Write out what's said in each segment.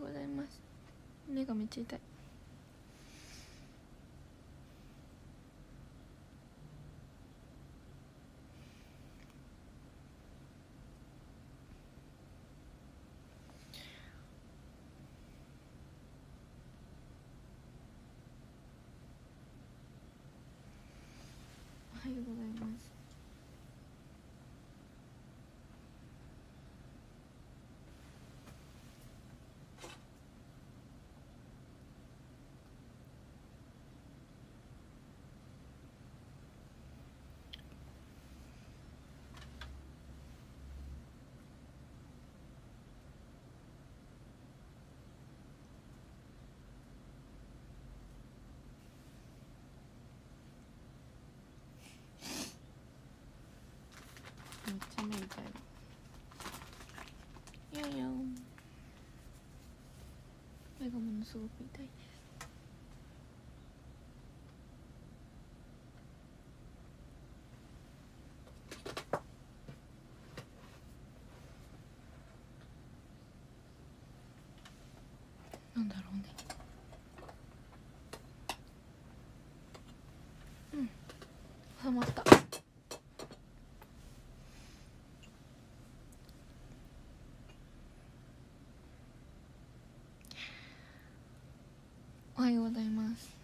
ございます。目がめっちゃ痛いおはようございますめっちゃ目痛いいやいや目がものすごく痛いです。なんだろうね。うん。収まったおはようございます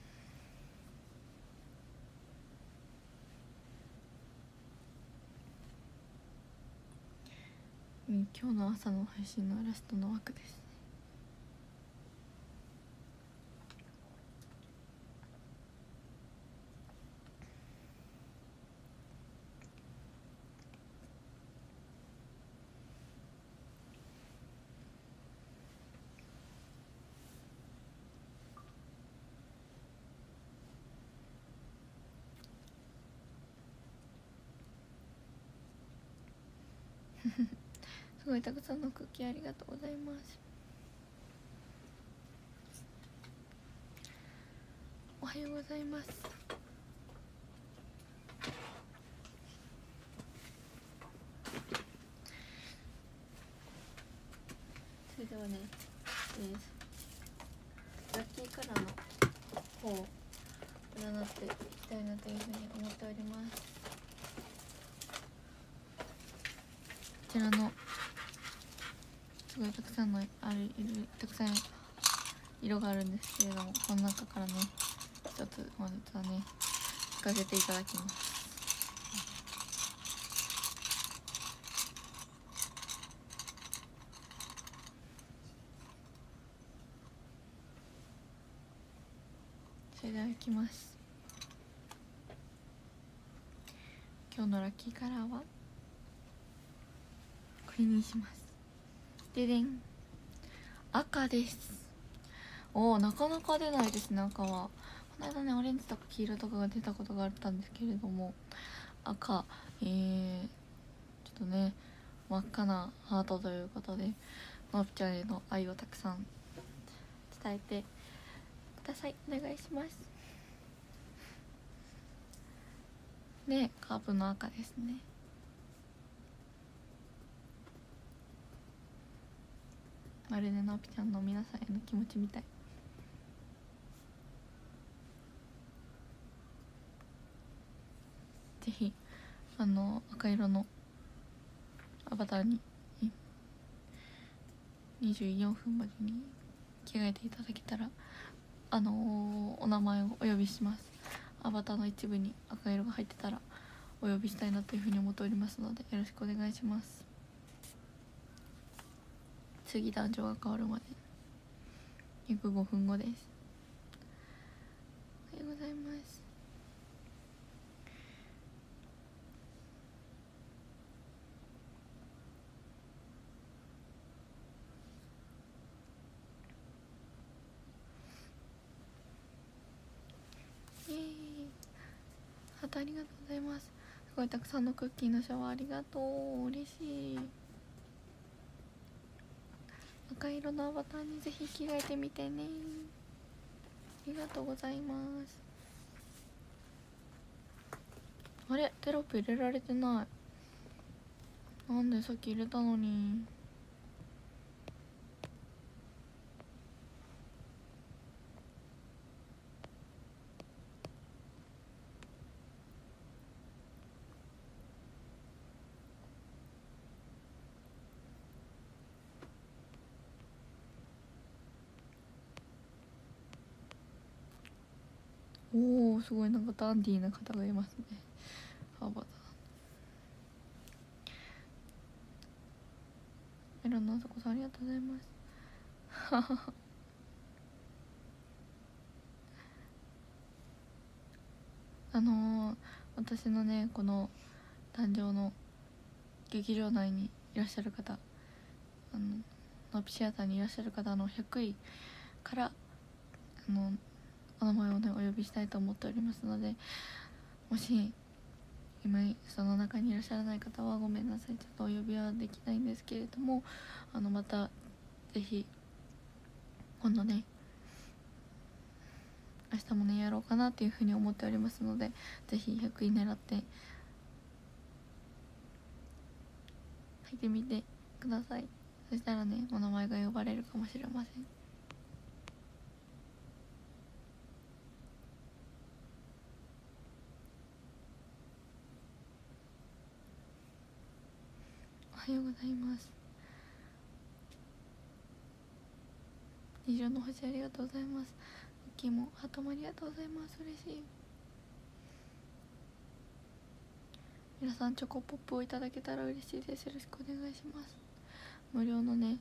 うん今日の朝の配信のラストの枠です。すごいたくさんのクッキーありがとうございます。おはようございます。それではね、えー、ラッキーカラーの方を占っていきたいなというふうに思っております。こちらのすごいたくさんのあるいるたくさん色があるんですけれどもこの中からね一つ本日はね引かせていただきますそれではいきます今日のラッキーカラーは？これにします。ででん？赤です。おおなかなか出ないですね赤は。この間ねオレンジとか黄色とかが出たことがあったんですけれども。赤えー、ちょっとね真っ赤なハートということでのっちゃんへの愛をたくさん伝えてください。お願いします。でカーブの赤ですね。まるでのぴちゃんの皆さんへの気持ちみたい。ぜひあの赤色のアバターに24分までに着替えていただけたらあのーお名前をお呼びします。アバターの一部に赤色が入ってたらお呼びしたいなというふうに思っておりますのでよろしくお願いします。次男女が変わるまで約5分後です。おはようございます。イエーイ。ハートありがとうございます。すごいたくさんのクッキーのシャワーありがとう。嬉しい。赤色のアバターにぜひ着替えてみてね。ありがとうございます。あれ？テロップ入れられてない。なんでさっき入れたのに。おおすごいなんかダンディーな方がいますね。ハーバーメロンのあさこさんありがとうございます。あのー、私のねこの誕生の劇場内にいらっしゃる方あのノピシアターにいらっしゃる方の100位からあのお名前をねお呼びしたいと思っておりますのでもし今その中にいらっしゃらない方はごめんなさい。ちょっとお呼びはできないんですけれどもあのまた是非今度ね明日もねやろうかなっていうふうに思っておりますので是非100位狙って入ってみてください。そしたらねお名前が呼ばれるかもしれませんおはようございます。二条の星ありがとうございます。ウッキーもハトもありがとうございます。嬉しい。皆さんチョコポップをいただけたら嬉しいです。よろしくお願いします。無料のね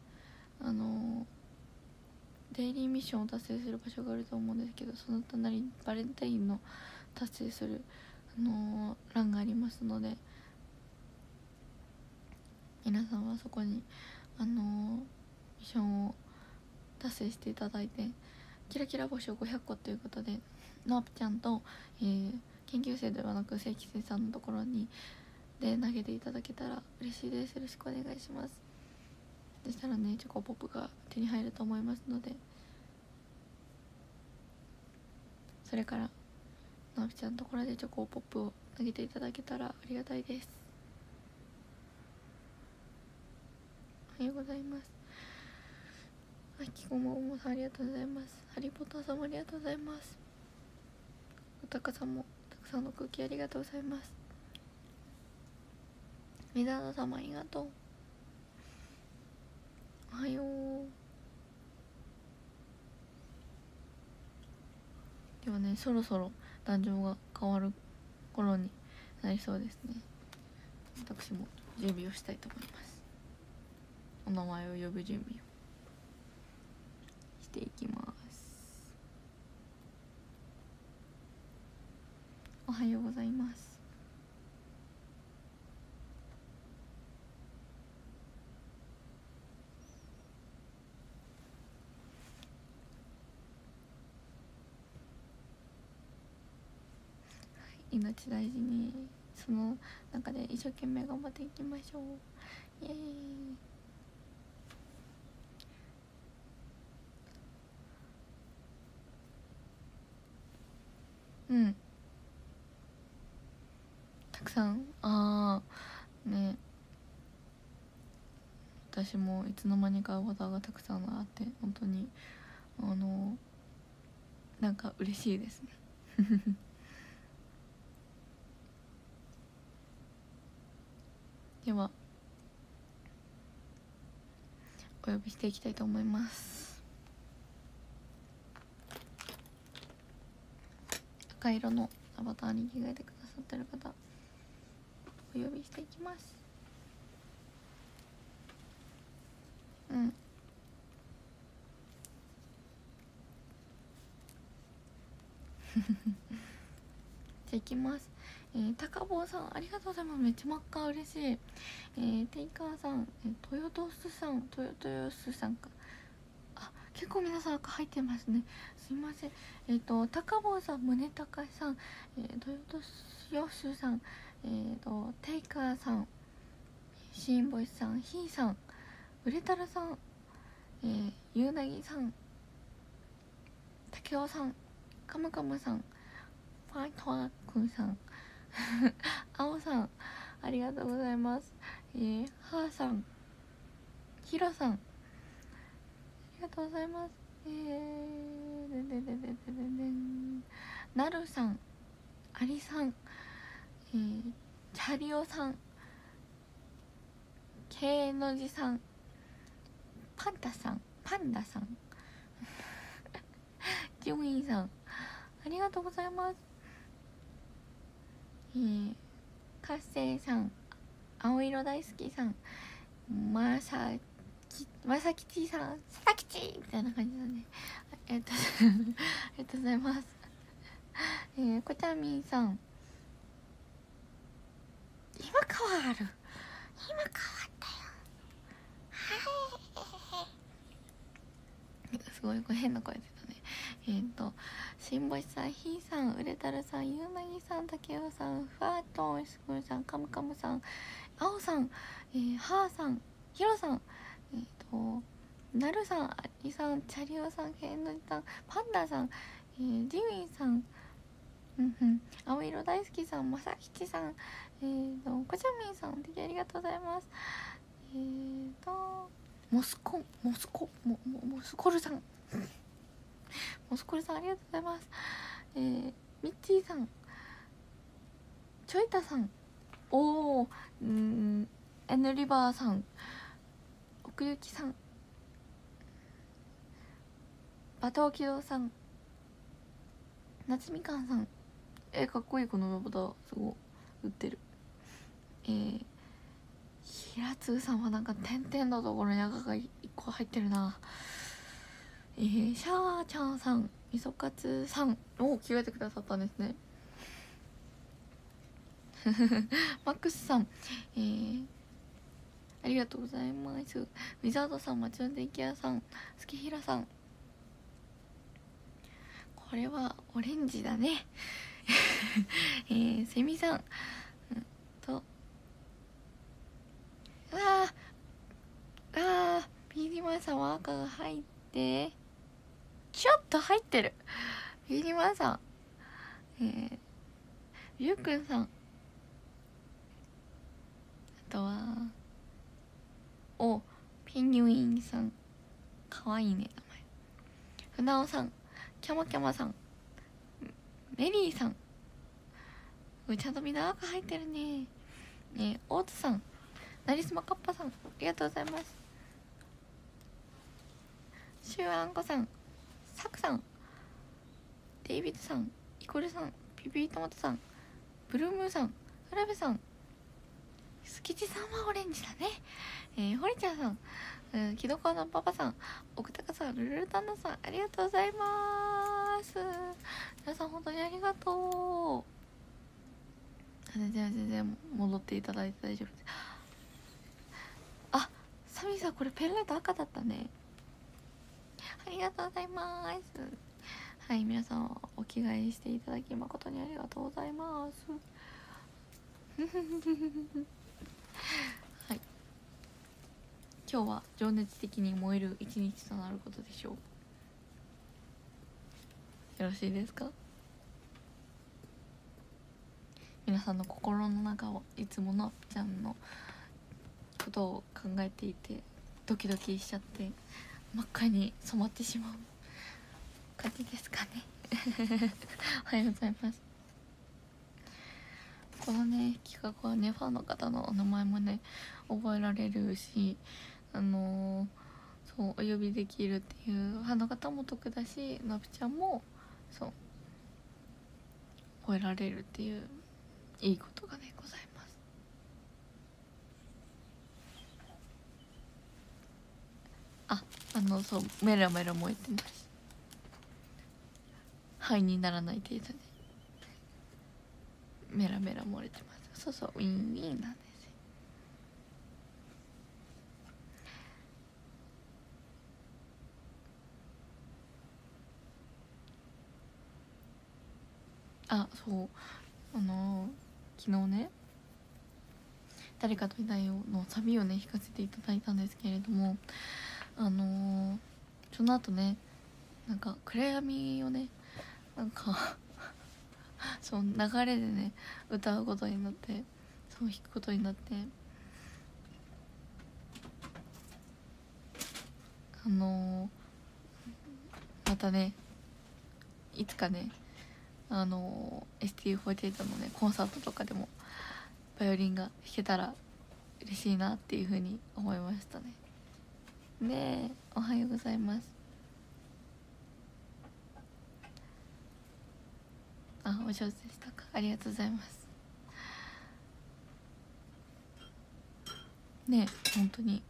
あのデイリーミッションを達成する場所があると思うんですけどその隣にバレンタインの達成するあの欄がありますので皆さんはそこにあのミッションを達成していただいてキラキラ星を500個ということでノープちゃんと、えー、研究生ではなく正規生さんのところにで投げていただけたら嬉しいです。よろしくお願いします。そしたらねチョコポップが手に入ると思いますのでそれからノープちゃんのところでチョコポップを投げていただけたらありがたいです。おはようございます。あきこももさんありがとうございます。ハリポッターさんもありがとうございます。おたかさんもたくさんの空気ありがとうございます。みだの様ありがとう。おはよう。ではねそろそろ壇上が変わる頃になりそうですね。私も準備をしたいと思います。お名前を呼ぶ準備をしていきます。おはようございます。命大事に。その中で一生懸命頑張っていきましょう。イエーイ。うん。たくさん。ああね。私もいつの間にかアバターがたくさんあって本当にあのなんか嬉しいです。ね ではお呼びしていきたいと思います。赤色のアバターに着替えてくださってる方お呼びしていきます。うん。じゃあいきます。えー、高坊さんありがとうございます。めっちゃ真っ赤嬉しい。えー、テイカーさん、えー、トヨトスさんトヨトヨスさんか。結構皆さん入ってますね。すいません。えっ、ー、と高坊さん宗隆さん、えー、豊田よしさんえっ、ー、とテイカーさんシンボイスさんひーさんウレタラさんえー、ゆうなぎさんたけおさんカムカムさんファイトワーくんさん あおさんありがとうございます。えー、はーさんひろさんがとうございます。えー、でででででででなるさんありさんえー、チャリオさんけいのじさんパンタさんパンダさんジョインさんあありがとうございます。えー、かっせいさん 青色大好きさんまさきまさきちさんささきち。みたいな感じだね。えっと ありがとうございます。えー、こちゃみんさん。今変わる。今変わったよ。はい。すごいこれ変な声出たね。えっ、ー、と新星さんひーさんうれたるさんゆうなぎさんたけおさんふわっとすぐさんかむかむさんあおさん、えー、はーさんひろさんとなるさんありさんチャリオさんけんのじさんパンダさん、えー、ジウィンさんうんうん青色大好きさんまさきちさんえーとこちゃみんさんありがとうございます。えーとモスコモスコモモモスコルさん。モスコルさんありがとうございます。えー、ミッチーさんちょいたさん。おおうんエヌリバーさん。奥行きさん。バトウキドさん。夏みかんさん。えかっこいいこのロボットすごい。売ってる。えー、平津さんはなんか点々のところに赤が1個入ってるな。えー、シャワーちゃんさん。みそかつさん。お着替えてくださったんですね。マックスさん。えー、ありがとうございます。ウィザードさん町の電気屋さん月平さん。これはオレンジだね。えー、セミさん、うん、と。あー。あー。ビーリマンさんは赤が入って。ちょっと入ってる。ビーリマンさん。えー、ゆうくんさん。あとはおピンニュインさん。かわいいね名前。船尾さん。キャマキャマさん。メリーさん。ちゃんとみんな赤入ってるね。ね大津さん。なりすまかっぱさん。ありがとうございます。シュウアンコさん。サクさん。デイビッドさん。イコルさん。ピピートマトさん。ブルームーさん。フラベさん。スキチさんはオレンジだね。えー、堀ちゃんさんうん、木戸川のパパさん奥高さんルルルタンナさんありがとうございます。皆さん本当にありがとう。全然全然戻っていただいて大丈夫です。あサミさんこれペンライト赤だったね。ありがとうございます。はい皆さんお着替えしていただき誠にありがとうございますはい今日は情熱的に燃える一日となることでしょう。よろしいですか？皆さんの心の中をいつものちゃんのことを考えていてドキドキしちゃって真っ赤に染まってしまう。感じですかね？おはようございます。このね企画はねファンの方のお名前もね覚えられるしあの、そうお呼びできるっていうファンの方も得だしなぶちゃんもそう覚えられるっていういいことがねございます。ああのそうメラメラ燃えてます。灰にならない程度で。メラメラ漏れてます。そうそうウィンウィンなんですよあそう。あの昨日ね誰かといないよのサビをね弾かせていただいたんですけれどもあのその後ねなんか暗闇をねなんか その流れでね歌うことになってそう弾くことになってあのー、またねいつかねあのー、ST48 のねコンサートとかでもバイオリンが弾けたら嬉しいなっていうふうに思いましたね。でおはようございます。あお上手でしたか？ありがとうございます。ね本当に。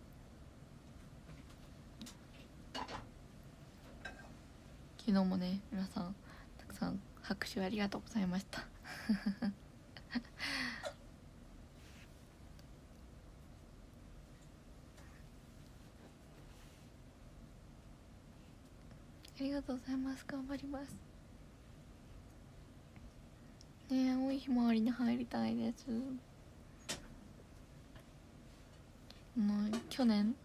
昨日もね皆さんたくさん拍手ありがとうございました。ありがとうございます。頑張ります。ね青いひまわりに入りたいです。の去年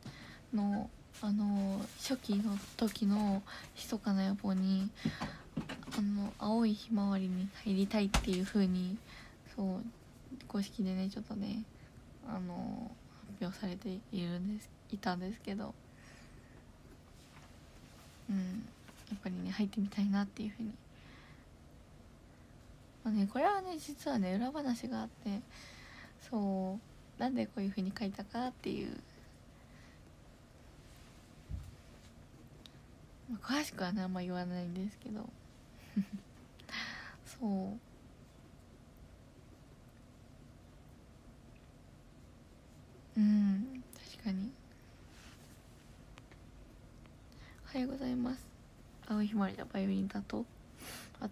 のあの初期の時の密かな野望にあの青いひまわりに入りたいっていう風にそう公式でねちょっとねあの発表されているんですいたんですけど。うんやっぱりね入ってみたいなっていうふうに。まあねこれはね実はね裏話があってそうなんでこういうふうに書いたかっていう、詳しくはねあんま言わないんですけど。そう。うん確かに。おはようございます。青いひまりだバイオリン担当。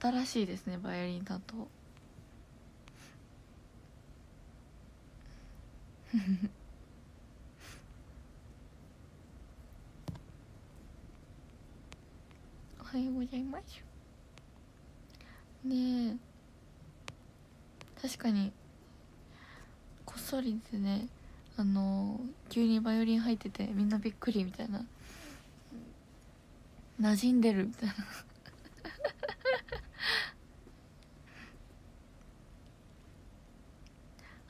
新しいですねバイオリン担当。おはようございます。ね確かに。こっそりですね。あの急にバイオリン入っててみんなびっくりみたいな。馴染んでるみたいな。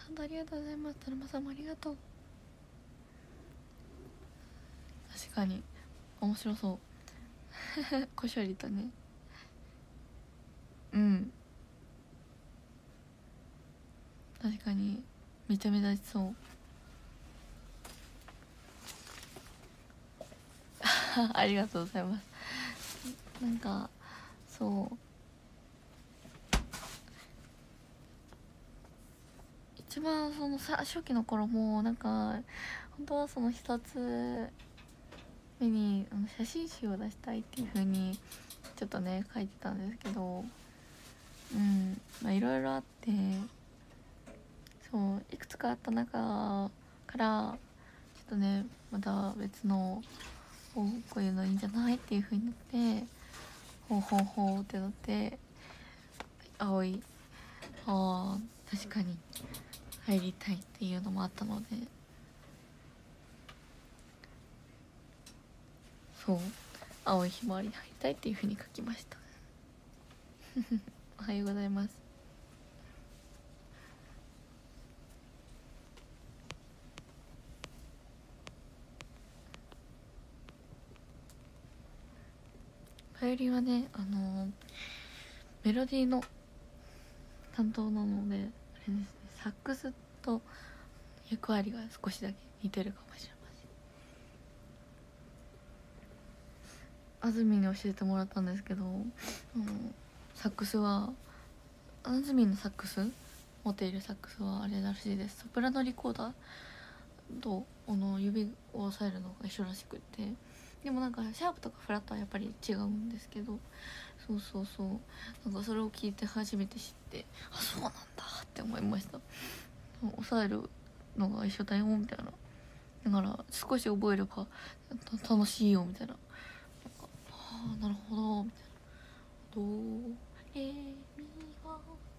本当ありがとうございます。田中さんもありがとう。確かに。面白そう。こしょりとね。うん。確かにめちゃめちそう。ありがとうございます。なんかそう。一番その初期の頃もなんか本当はその一つ目に写真集を出したいっていう風にちょっとね書いてたんですけどうん。まあいろいろあってそういくつかあった中からちょっとねまた別のこういうのいいんじゃないっていう風になってほうほうほうってなって青いああ確かに入りたいっていうのもあったので。そう。青いひまわりに入りたいっていうふうに書きました。おはようございます。バイオリンはねあのー、メロディーの担当なのであれですねサックスと役割が少しだけ似てるかもしれません。安住に教えてもらったんですけど、うん、サックスは安住のサックス持っているサックスはあれらしいです。ソプラノリコーダーとこの指を押さえるのが一緒らしくて。でもなんかシャープとかフラットはやっぱり違うんですけど。そうそうそう。なんかそれを聞いて初めて知って。あそうなんだって思いました。抑えるのが一緒だよみたいな。だから少し覚えれば楽しいよみたいな。なんかああなるほどみたいな。ドレミファ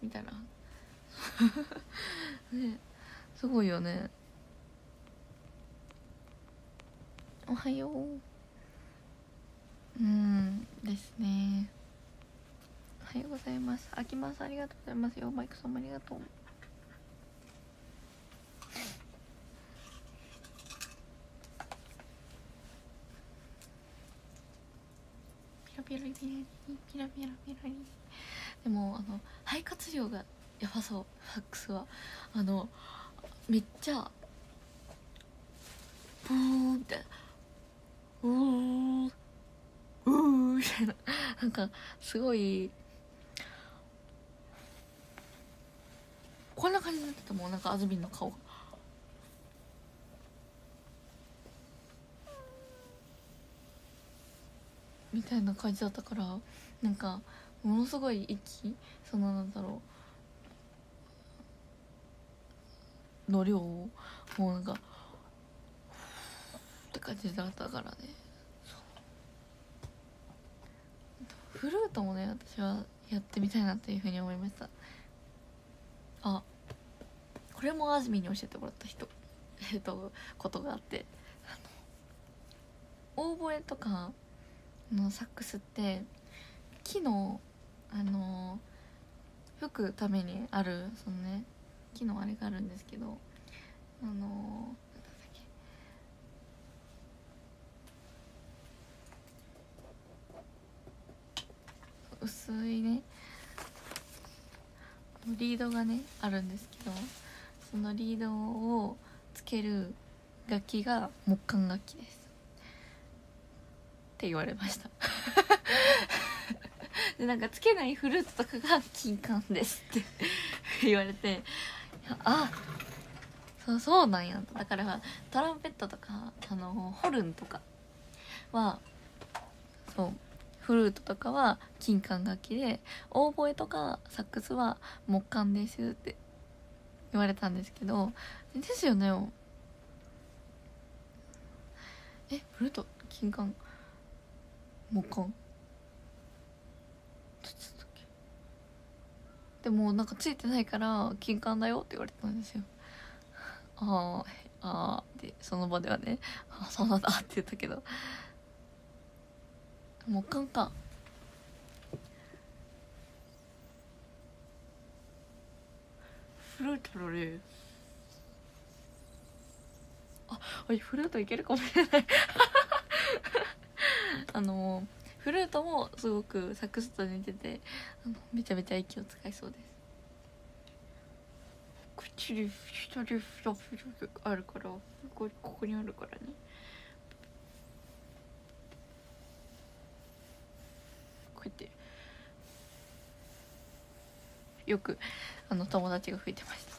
みたいな。ねすごいよね。おはよう。うんですね。おはようございます。あきますありがとうございますよ。マイクさんもありがとう。ピラピラピラピラピラピラリでもあの肺活量がやばそうファックスは。あのめっちゃブーってうーうーみたいな。なんかすごいこんな感じになってたもんなんかあずみんの顔。がみたいな感じだったからなんかものすごい息？そのなんだろう。の量を？もうなんかって感じだったからね。フルートもね私はやってみたいなっていうふうに思いました。あこれもあずみに教えてもらった人。えっとことがあって。オーボエとかのサックスって木のあの吹くためにあるそのね木のあれがあるんですけどあの薄いねリードがねあるんですけどそのリードをつける楽器が木管楽器です。って言われました。でなんかつけないフルーツとかが金管ですって。言われてあそうそうなんや。だからトランペットとかあのホルンとかはそうフルートとかは金管楽器でオーボエとかサックスは木管ですって言われたんですけどですよね。えフルート金管木管？でもなんかついてないから金管だよって言われたんですよ。ああああでその場ではね「あそうなんだ」って言ったけど。木管かフルートのねああフルートいけるかもしれない。あのフルートもすごくサクスと似ててあのめちゃめちゃ息を使いそうです。口で下でフラフラあるからここここにあるからねこうやってよくあの友達が吹いてました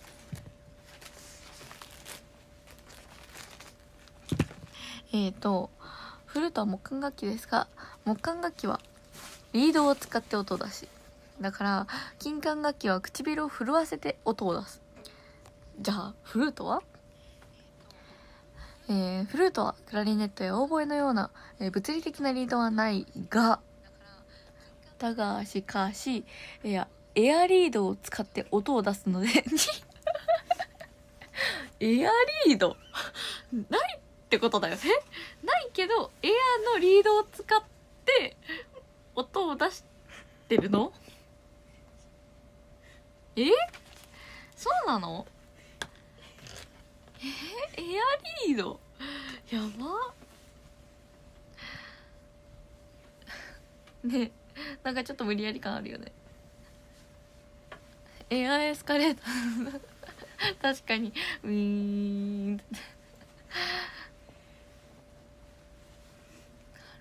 えっ、ー、とフルートは木管楽器ですが木管楽器はリードを使って音を出しだから金管楽器は唇を震わせて音を出す。じゃあフルートは？えー、フルートはクラリネットやオーボエのような、えー、物理的なリードはないがだがしかしいやエアリードを使って音を出すので エアリード？ないってことだよね。ないけどエアのリードを使って音を出してるの？え？そうなの？え？エアリード？やば。ねなんかちょっと無理やり感あるよね。エアエスカレーター。確かに。ウィーン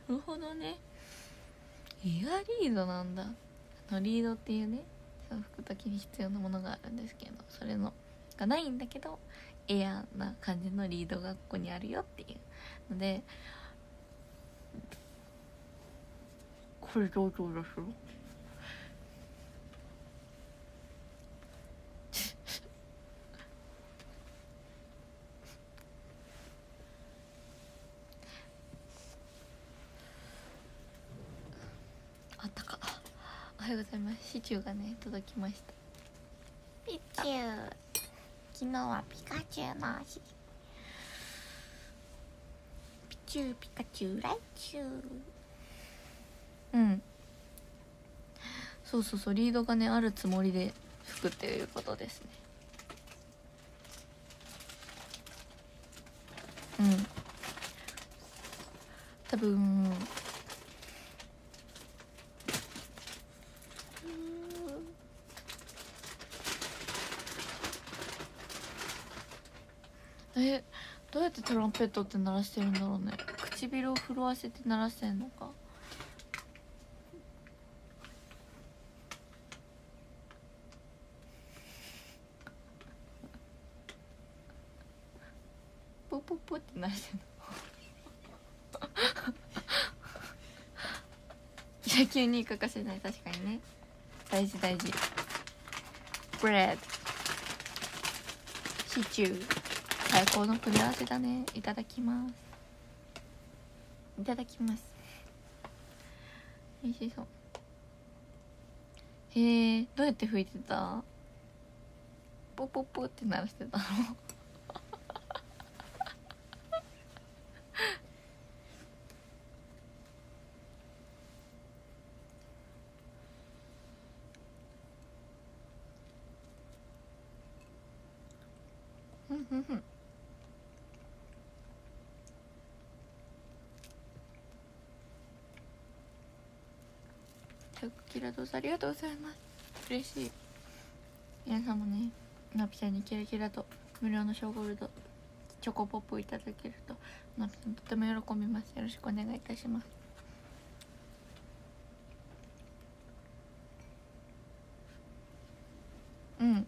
るほどね。エアリードなんだ。あのリードっていうね吹く時に必要なものがあるんですけどそれのがないんだけどエアな感じのリードがここにあるよっていうので。これどうどうですはようございます。シチューがね届きました。ピチュー昨日はピカチュウの日ピチュー。ピカチュウ来週うん。そうそうそうリードがねあるつもりで吹くっていうことですね。うん。多分トランペットって鳴らしてるんだろうね。唇を震わせて鳴らしてんのか。ポポポって鳴らしてんの。野球に欠かせない。確かにね。大事大事。ブレッドシチュー最高の組み合わせだね。いただきます。いただきます。美味しそうへえどうやって拭いてた？ポポポって鳴らしてたのうんうんうんどうぞありがとうございます。嬉しい。皆さんもねナピちゃんにキラキラと無料のショーゴールドチョコポップをいただけるとナピさんとても喜びます。よろしくお願いいたしますうん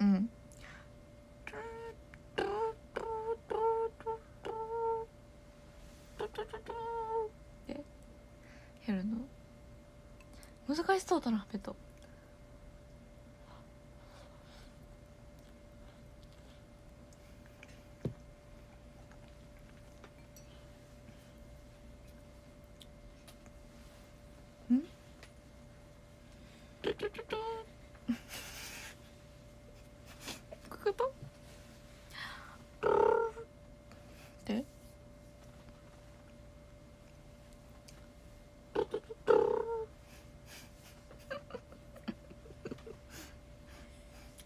うんでやるの。難しそうだなペットんこういうことで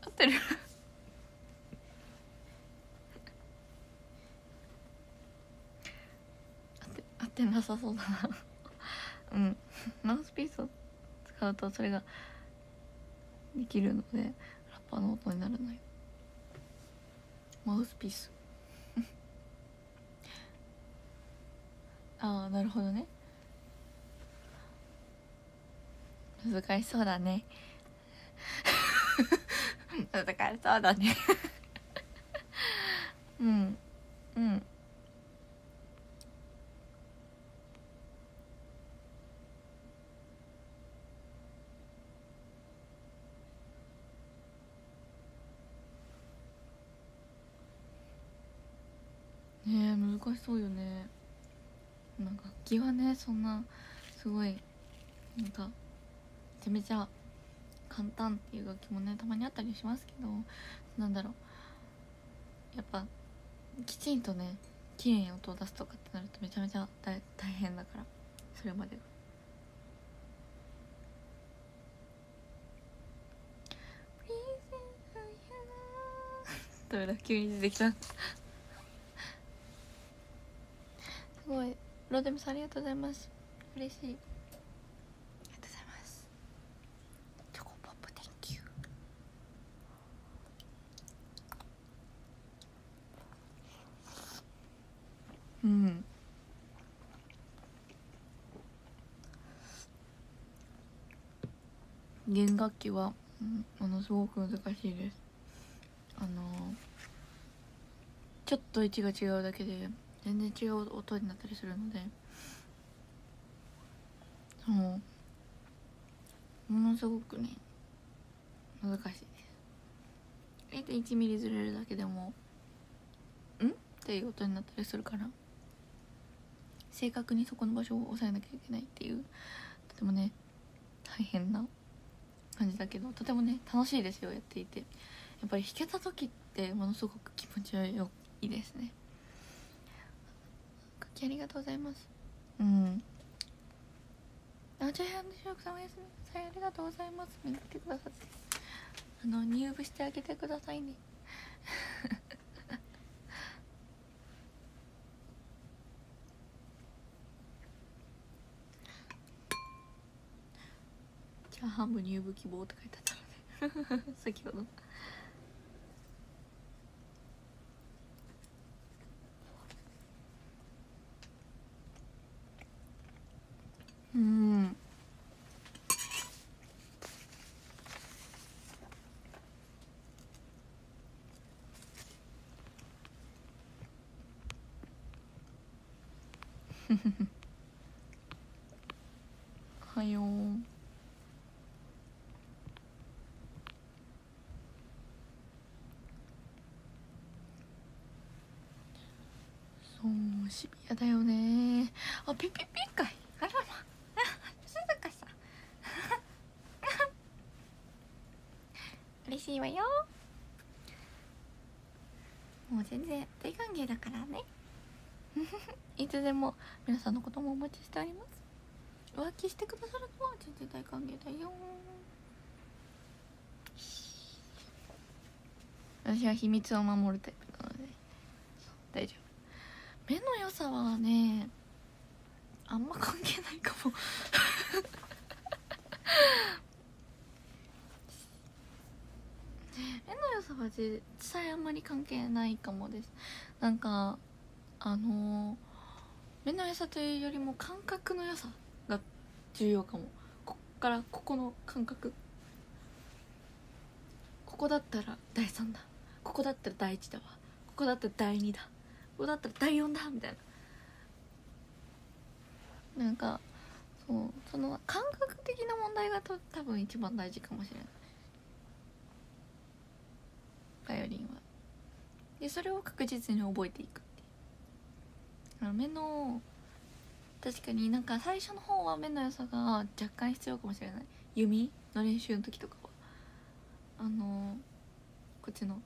合ってる合ってなさそうだな。うん。マウスピースを使うとそれができるのでラッパーの音にならない。マウスピース。ああなるほどね。難しそうだね。難しそうだね。うん。うん。ね難しそうよね。なんか楽器はねそんなすごいなんかめちゃめちゃ簡単っていう楽器もねたまにあったりしますけどなんだろう。やっぱきちんとね綺麗に音を出すとかってなるとめちゃめちゃ大変だからそれまでが。ダメだ 急に出てきたすごい。ロデムさんありがとうございます。嬉しい。ありがとうございます。チョコポップ Thank you うん。弦楽器は、ものすごく難しいです。あのちょっと位置が違うだけで全然違う音になったりするので。そう。ものすごくね難しいです。0.1ミリずれるだけでも「ん?」っていう音になったりするから。正確にそこの場所を押さえなきゃいけないっていうとてもね大変な感じだけどとてもね楽しいですよやっていて。やっぱり弾けた時ってものすごく気持ちよいですね。クッキーありがとうございます。うん。あじゃあ西岡さんおやすみなさいありがとうございます。見てくださって。あの入部してあげてくださいね。チャーハン部入部希望って書いてあったので。先ほどうん。フフフはよ。うそうシビアだよね。あピピピかい。もう全然大歓迎だからね。いつでも皆さんのこともお待ちしております。浮気してくださるのは全然大歓迎だよ。私は秘密を守るタイプなので。大丈夫。目の良さはねあんま関係ないかも。目の良さは実際あんまり関係ないかもです。なんかあの目の良さというよりも感覚の良さが重要かも。こっからここの感覚。ここだったら第3だ。ここだったら第1だわ。ここだったら第2だ。ここだったら第4だ。みたいな。なんかそうその感覚的な問題がと多分一番大事かもしれない。バイオリンは。でそれを確実に覚えていくっていう。あの目の確かになんか最初の方は目の良さが若干必要かもしれない。弓の練習の時とかは。あのこっちの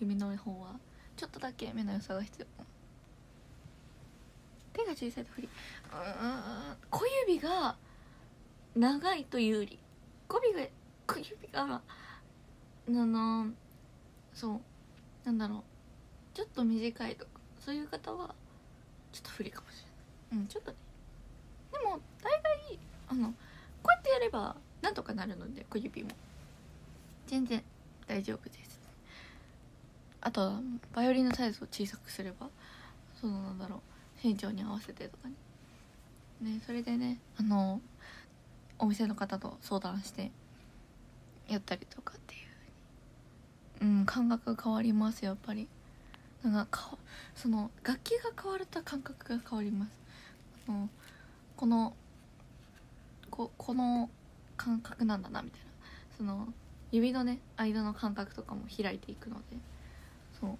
弓の方はちょっとだけ目の良さが必要。手が小さいと不利。うん小指が長いと有利。小指が小指があのそう。なんだろう。ちょっと短いとか。そういう方はちょっと不利かもしれない。うんちょっとね。でも大概あのこうやってやればなんとかなるので小指も。全然大丈夫です。あとはバイオリンのサイズを小さくすればそのなんだろう。身長に合わせてとかにねそれでねあのお店の方と相談してやったりとかうん感覚変わりますやっぱり。なんかかその楽器が変わると感覚が変わります。あのこのここの感覚なんだなみたいな。その指のね間の感覚とかも開いていくので。そう。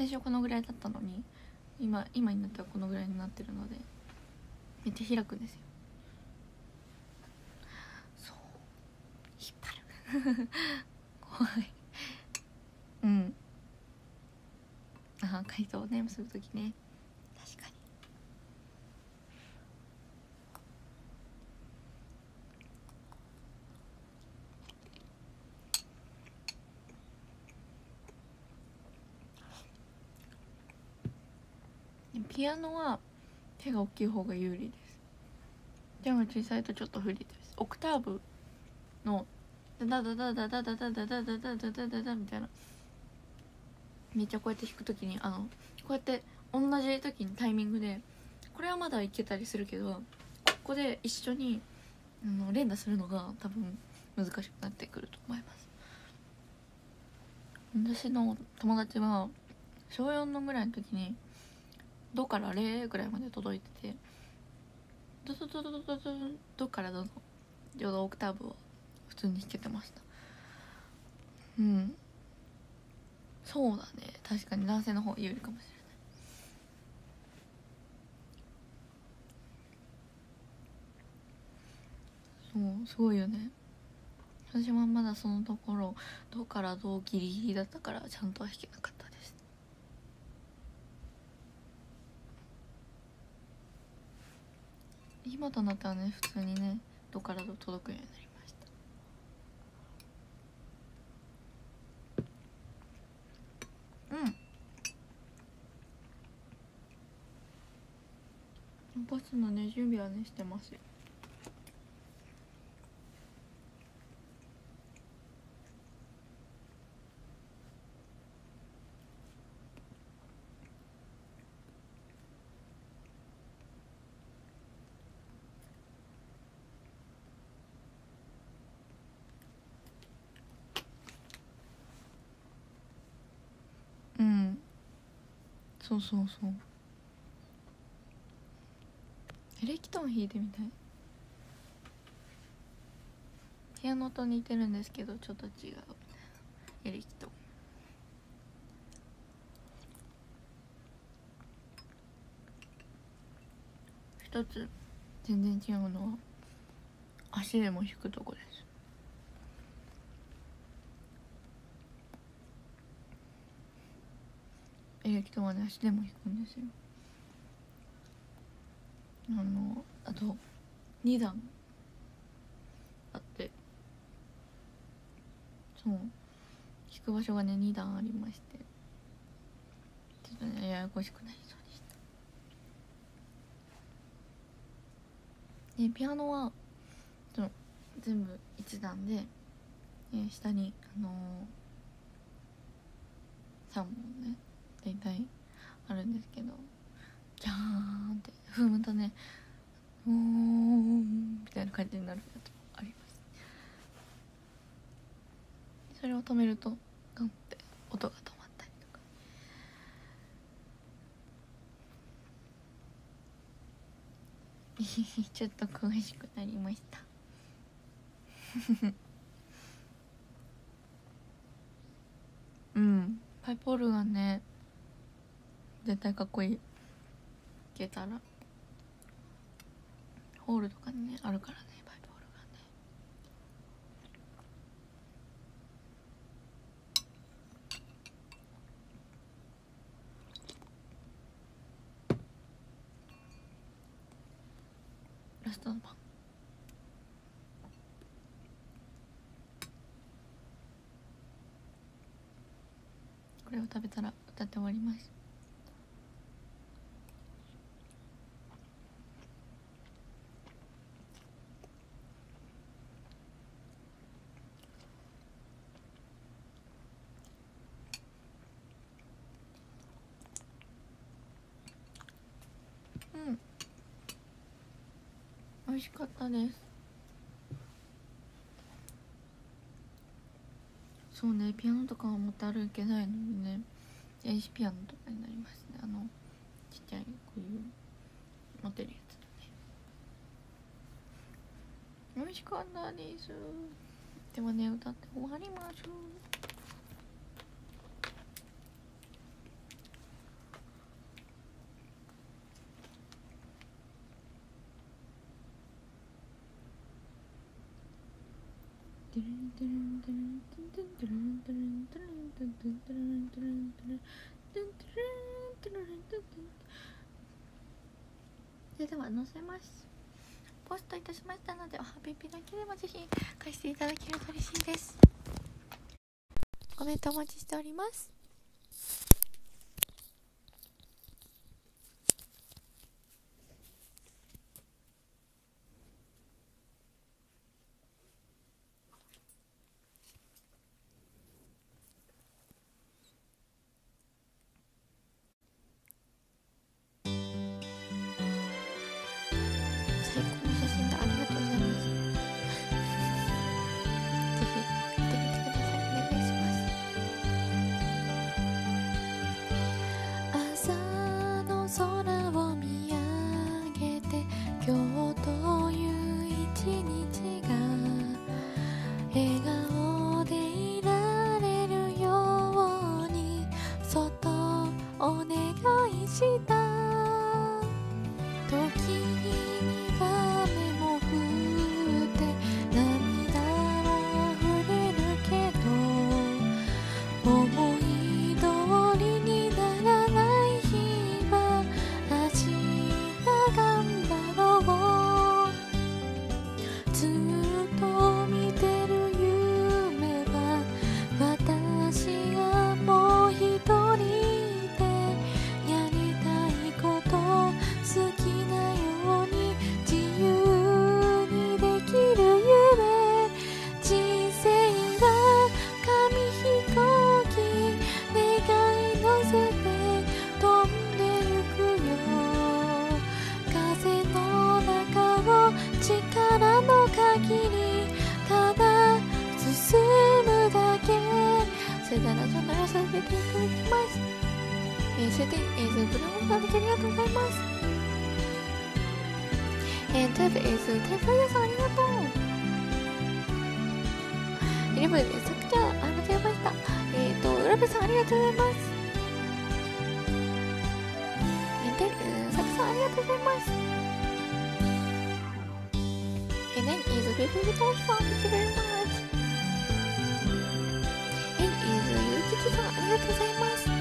最初このぐらいだったのに今今になってはこのぐらいになってるのでめっちゃ開くんですよそう引っ張る。怖い。うん。あ回答ねする時ね。確かに。ピアノは手が大きい方が有利です。手が小さいとちょっと不利です。オクターブのダダダダダダダダダダダダダダダみたいなめっちゃこうやって弾く時にあのこうやって同じ時にタイミングでこれはまだいけたりするけどここで一緒にあの連打するのが多分難しくなってくると思います私の友達は小4のぐらいの時に「ド」から「レ」ぐらいまで届いてて「ドドドドドドド」から「ド」のちょうどオクターブを通に弾けてました。うん。そうだね。確かに男性の方有利かもしれない。そうすごいよね。私はまだそのところ「ド」から「ド」ギリギリだったからちゃんとは弾けなかったです。今となってはね普通にね「ド」から「ド」届くようになりましたうん。バスのね準備はねしてますようんそうそうそう。エレキトーン弾いてみたい？ピアノと似てるんですけどちょっと違う。エレキトーン。一つ全然違うのは足でも弾くとこです。エレキトーンはね足でも弾くんですよ。あのあと2段。あって。そう。弾く場所がね2段ありまして。ちょっとねややこしくなりそうでした。でピアノはその全部1段で、えー下にあのー、3本ね。大体あるんですけどギャーンって踏むとねうーんみたいな感じになるやつもあります。それを止めるとガンって音が止まったりとか。ちょっと詳しくなりました。うん。パイプオルガンね絶対かっこいい。けたら。ホールとかにねあるからねパイプオルガンね。ラストのパンこれを食べたら歌って終わりますうん美味しかったです。そうねピアノとかは持って歩けないのにね。電子ピアノとかになりますね。あのちっちゃいこういう持てるやつだね。美味しかったです。ではね歌って終わります。それでは載せます。ポストいたしましたのでおはびぴだけでもぜひ貸していただけると嬉しいです。コメントお待ちしております。えー、セティンエーズブルームさんありがとうございます。えー、トゥーブエーズテーファイヤーさんありがとう。イレブンですさくちゃんあ間違えました。えっ、ー、とウラブさんありがとうございます。えー、テルさくさんありがとうございます。えー、then is フェフェトさん thank you very much えー、is ゆうきちさんありがとうございます。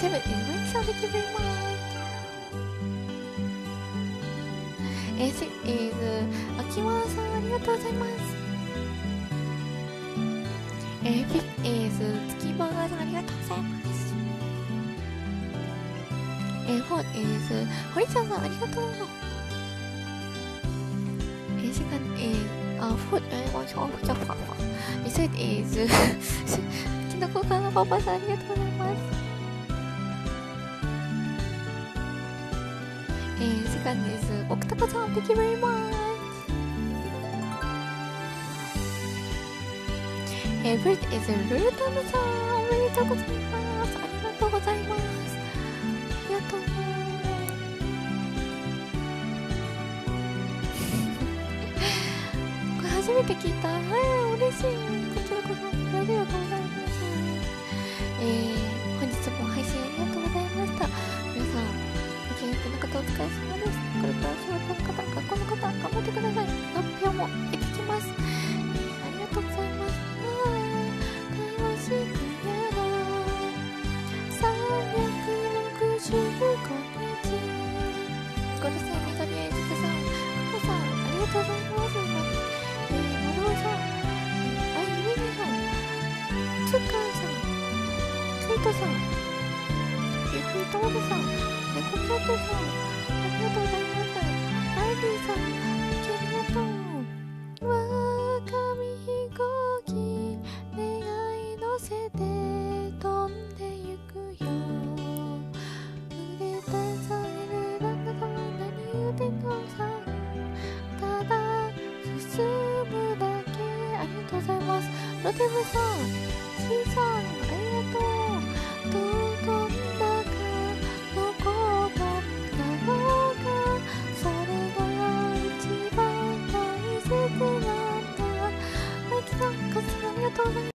えー、セブン is マイキさん thank you very much えー、せえー、秋間さんありがとうございますえー、フィえーズ月バーガーさんありがとうございますえー、フォーえーズ堀ちゃんさんありがとうえー、セカンドえー、あ、フォーえー、おしょふちゃファファえー、セえーズきのこかのパパさんありがとうございますえー、セカンドです。奥高さん Thank you very much えー、ブリッイズルルタムさんおめでとうございます。ありがとうございます。ありがとう これ初めて聞いた。はい嬉しい。こちらこそ。ありがとうございますお疲れ様です。これから仕事の方学校の方頑張ってください何票もいってきます、えー、ありがとうございます。楽しくやろう365日ゴルセンミドリエイジさんカモさんありがとうございます。えー、マルオさんあゆみみさんつっかーさんケイトさんゆふともめさん猫キャットさんありがとうございますアイビーさ